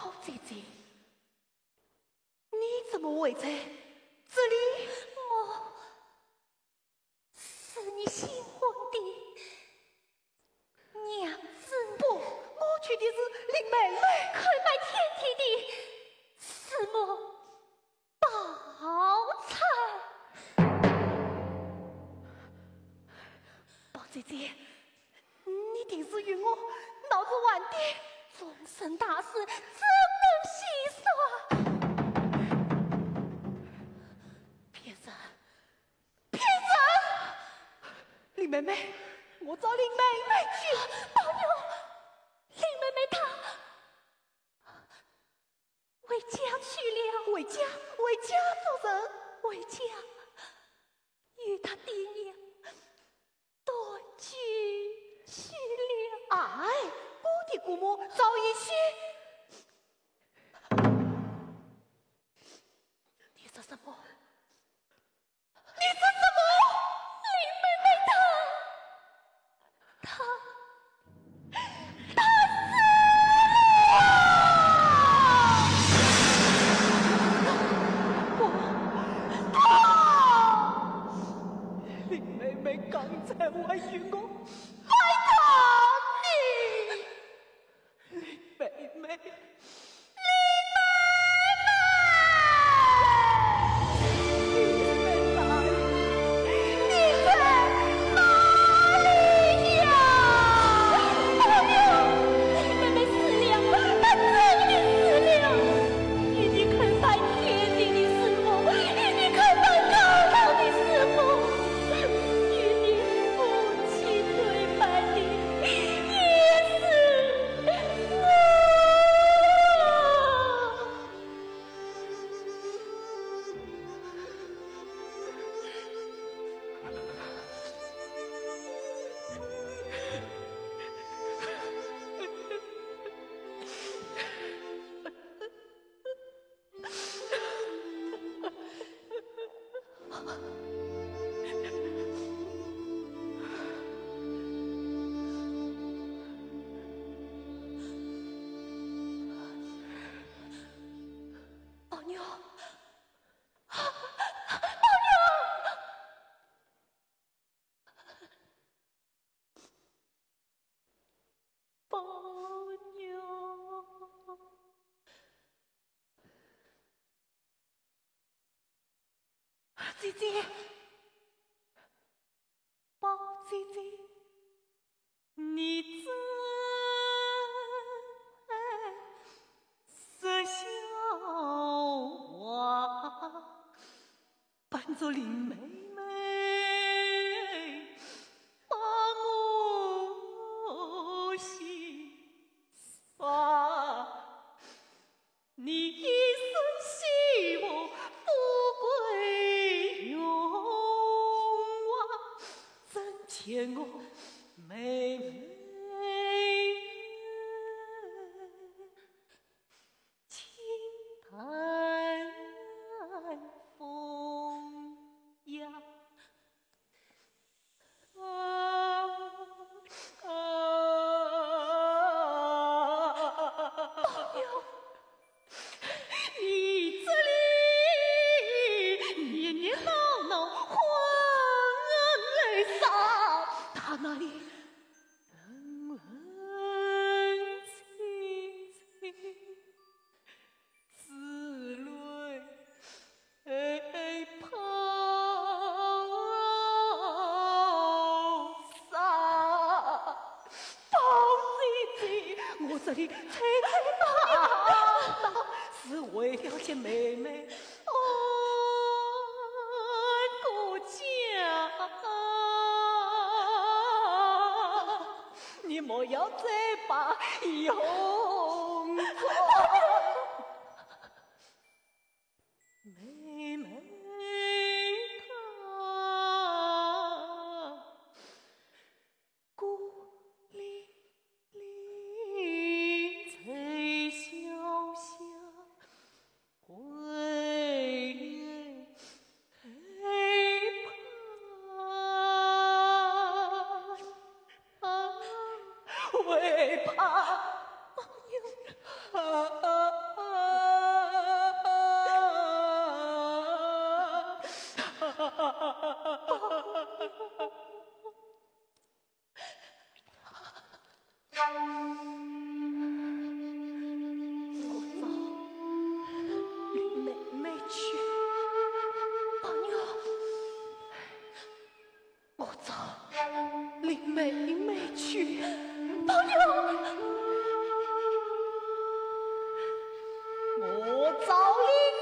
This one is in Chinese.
宝姐姐，你怎么会在这里？我是你新婚的娘子。不，我娶的是林妹妹。快拜天地的四母宝钗。宝姐姐，你定是与我闹着玩的。终身大事怎能细算？骗人！骗人！林妹妹，我找林妹妹去。保佑，林妹妹她回家去了。回家，回家做人，回家与她爹娘团聚去了。哎，我的姑母早已去。你说什么？你说什么？林妹妹她，她，她林妹妹刚才还与我姐姐，宝姐姐，你真是笑话，伴着林妹真欠我妹妹轻叹风雅。啊啊！你这里吹吹打打，是为了见妹妹安个家。你莫要再把用错。为怕。啊我早立